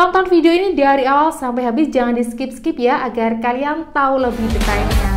Tonton video ini dari awal sampai habis, jangan di skip-skip ya agar kalian tahu lebih detailnya.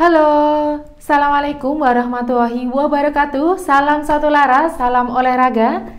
Halo, Assalamualaikum warahmatullahi wabarakatuh. Salam satu laras, salam olahraga.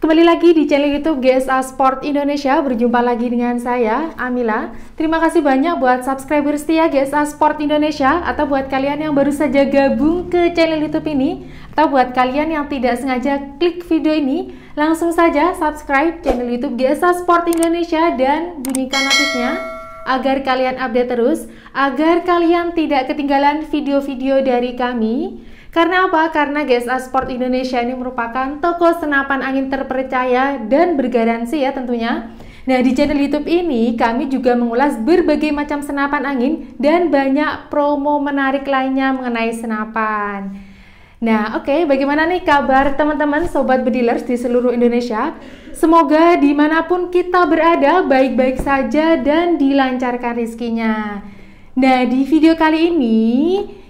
Kembali lagi di channel youtube GSA Sport Indonesia. Berjumpa lagi dengan saya, Amila. Terima kasih banyak buat subscriber setia GSA Sport Indonesia Atau buat kalian yang baru saja gabung ke channel youtube ini Atau buat kalian yang tidak sengaja klik video ini Langsung saja subscribe channel youtube GSA Sport Indonesia Dan bunyikan notifnya agar kalian update terus, agar kalian tidak ketinggalan video-video dari kami. Karena apa? Karena GSA Sport Indonesia ini merupakan toko senapan angin terpercaya dan bergaransi ya tentunya. Nah, di channel YouTube ini kami juga mengulas berbagai macam senapan angin dan banyak promo menarik lainnya mengenai senapan. Nah, oke, okay, bagaimana nih kabar teman-teman sobat bedilers di seluruh Indonesia? Semoga di mana pun kita berada baik-baik saja dan dilancarkan rizkinya. Nah, di video kali ini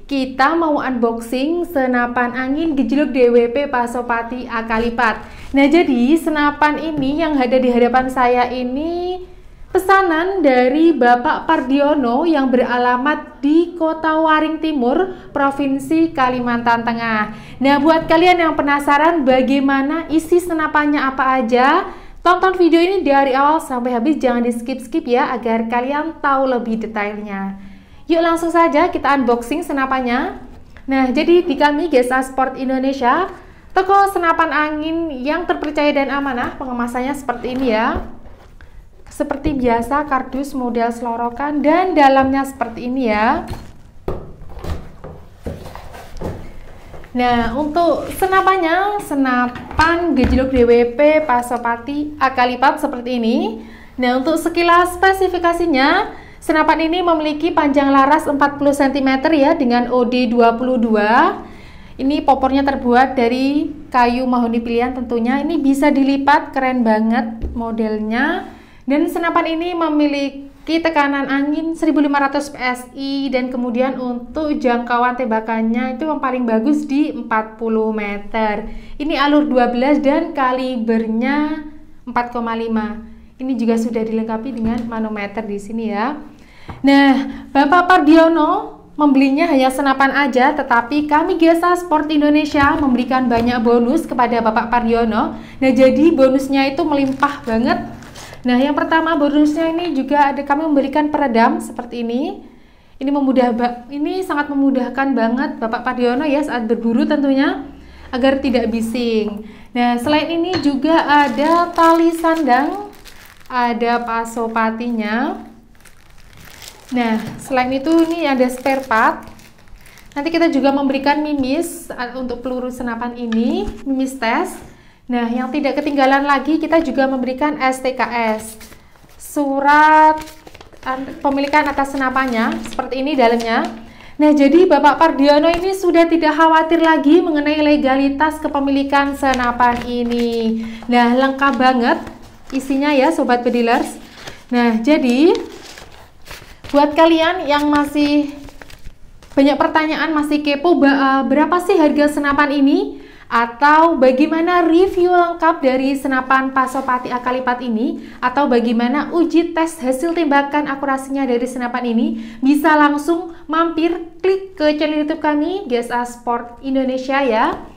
kita mau unboxing senapan angin gejluk DWP Pasopati Akalipat. Nah, jadi senapan ini yang ada di hadapan saya ini Pesanan dari Bapak Pardiono yang beralamat di Kota Waring Timur, Provinsi Kalimantan Tengah. Nah, buat kalian yang penasaran bagaimana isi senapannya apa aja, tonton video ini dari awal sampai habis, jangan di skip-skip ya, agar kalian tahu lebih detailnya. Yuk langsung saja kita unboxing senapannya. Nah, jadi di kami GSA Sport Indonesia, toko senapan angin yang terpercaya dan amanah, pengemasannya seperti ini ya. Seperti biasa kardus model selorokan dan dalamnya seperti ini ya. Nah, untuk senapannya, senapan gejluk DWP Pasopati akalipat seperti ini. Nah, untuk sekilas spesifikasinya, senapan ini memiliki panjang laras 40 cm ya dengan OD 22. Ini popornya terbuat dari kayu mahoni pilihan tentunya. Ini bisa dilipat, keren banget modelnya. Dan senapan ini memiliki tekanan angin 1500 PSI dan kemudian untuk jangkauan tembakannya itu yang paling bagus di 40 meter. Ini alur 12 dan kalibernya 4,5. Ini juga sudah dilengkapi dengan manometer di sini ya. Nah, Bapak Pardiono membelinya hanya senapan aja, tetapi kami Gesa Sport Indonesia memberikan banyak bonus kepada Bapak Pardiono. Nah, jadi bonusnya itu melimpah banget Nah, yang pertama bonusnya ini juga ada kami memberikan peredam seperti ini. Ini memudah ini sangat memudahkan banget Bapak Padiono ya saat berburu tentunya agar tidak bising. Nah, selain ini juga ada tali sandang, ada pasopatinya. Nah, selain itu ini ada spare part. Nanti kita juga memberikan mimis untuk peluru senapan ini, mimis tes. Nah, yang tidak ketinggalan lagi kita juga memberikan STKS. Surat pemilikan atas senapannya seperti ini dalamnya. Nah, jadi Bapak Pardiono ini sudah tidak khawatir lagi mengenai legalitas kepemilikan senapan ini. Nah, lengkap banget isinya ya Sobat Bedilers. Nah, jadi buat kalian yang masih banyak pertanyaan, masih kepo berapa sih harga senapan ini? Atau bagaimana review lengkap dari senapan Pasopati Akalipat ini atau bagaimana uji tes hasil tembakan akurasinya dari senapan ini bisa langsung mampir klik ke channel YouTube kami GSA Sport Indonesia ya.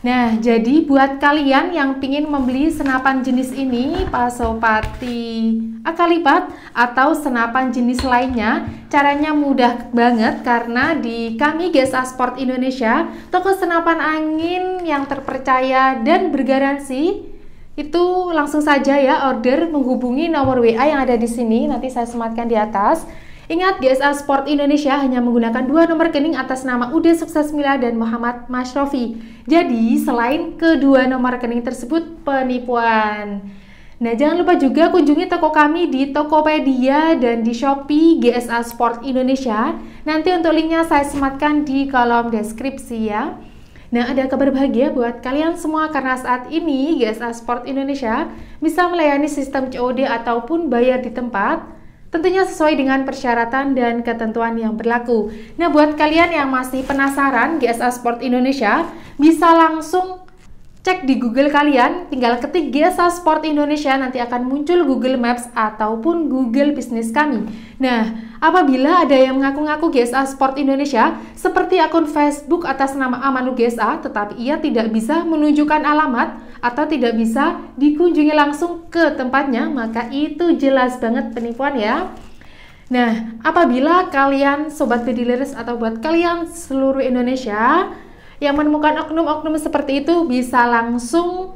Nah, jadi buat kalian yang ingin membeli senapan jenis ini, Pasopati Akalipat atau senapan jenis lainnya, caranya mudah banget karena di kami GSA Sport Indonesia, toko senapan angin yang terpercaya dan bergaransi, itu langsung saja ya order menghubungi nomor WA yang ada di sini, nanti saya sematkan di atas. Ingat, GSA Sport Indonesia hanya menggunakan dua nomor rekening atas nama Ude Sukses Mila dan Muhammad Mashrofi. Jadi, selain kedua nomor rekening tersebut penipuan. Nah, jangan lupa juga kunjungi toko kami di Tokopedia dan di Shopee GSA Sport Indonesia. Nanti untuk linknya saya sematkan di kolom deskripsi ya. Nah, ada kabar bahagia buat kalian semua karena saat ini GSA Sport Indonesia bisa melayani sistem COD ataupun bayar di tempat Tentunya sesuai dengan persyaratan dan ketentuan yang berlaku. Nah, buat kalian yang masih penasaran GSA Sport Indonesia, bisa langsung cek di Google kalian, tinggal ketik GSA Sport Indonesia nanti akan muncul Google Maps ataupun Google Bisnis kami. Nah, apabila ada yang mengaku-ngaku GSA Sport Indonesia seperti akun Facebook atas nama Amanu GSA tetapi ia tidak bisa menunjukkan alamat atau tidak bisa dikunjungi langsung ke tempatnya, maka itu jelas banget penipuan ya. Nah, apabila kalian sobat bedilers atau buat kalian seluruh Indonesia yang menemukan oknum-oknum seperti itu bisa langsung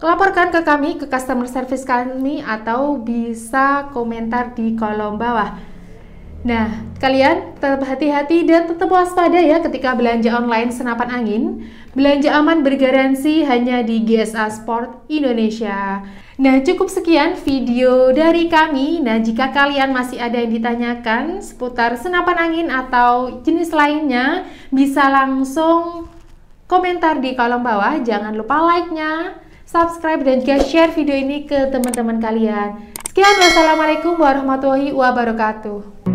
laporkan ke kami, ke customer service kami, atau bisa komentar di kolom bawah. Nah, kalian tetap hati-hati dan tetap waspada ya ketika belanja online senapan angin. Belanja aman bergaransi hanya di GSA Sport Indonesia. Nah, cukup sekian video dari kami. Nah, jika kalian masih ada yang ditanyakan seputar senapan angin atau jenis lainnya, bisa langsung komentar di kolom bawah. Jangan lupa like-nya, subscribe, dan juga share video ini ke teman-teman kalian. Sekian, wassalamualaikum warahmatullahi wabarakatuh.